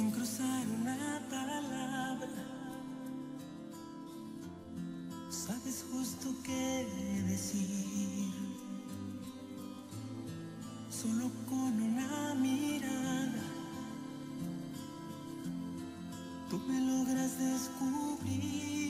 sin cruzar una palabra. Sabes justo qué decir, solo con una mirada. Tú me logras descubrir,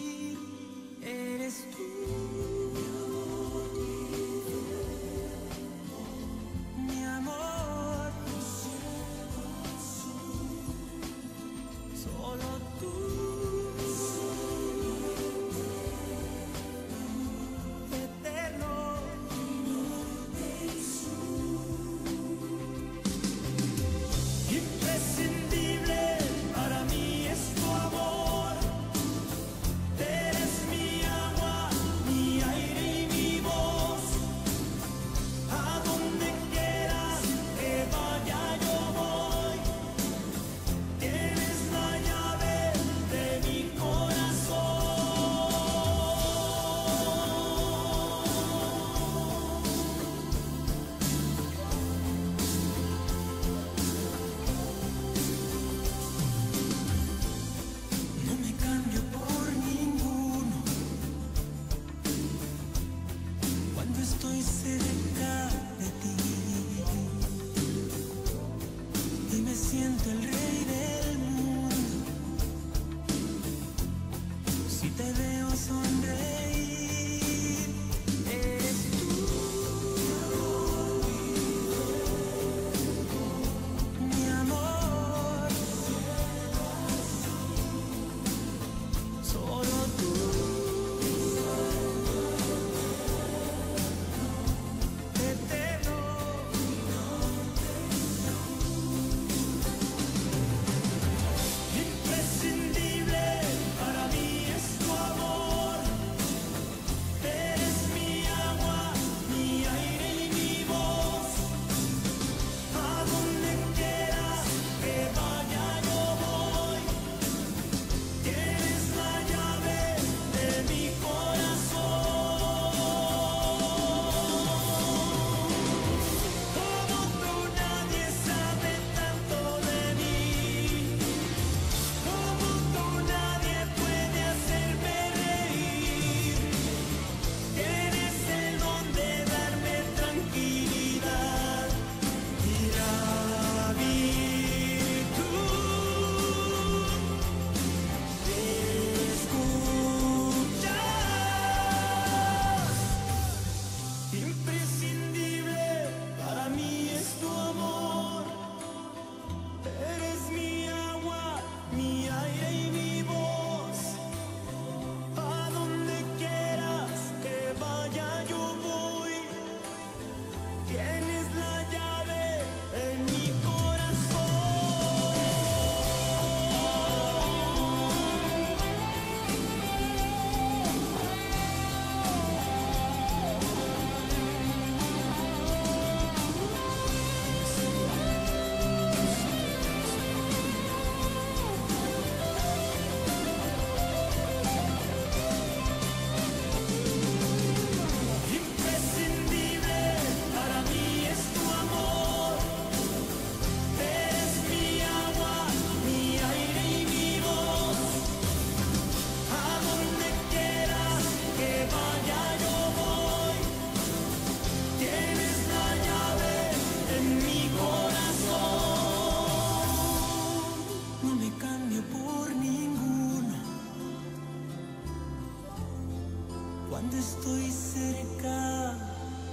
cuando estoy cerca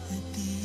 de ti.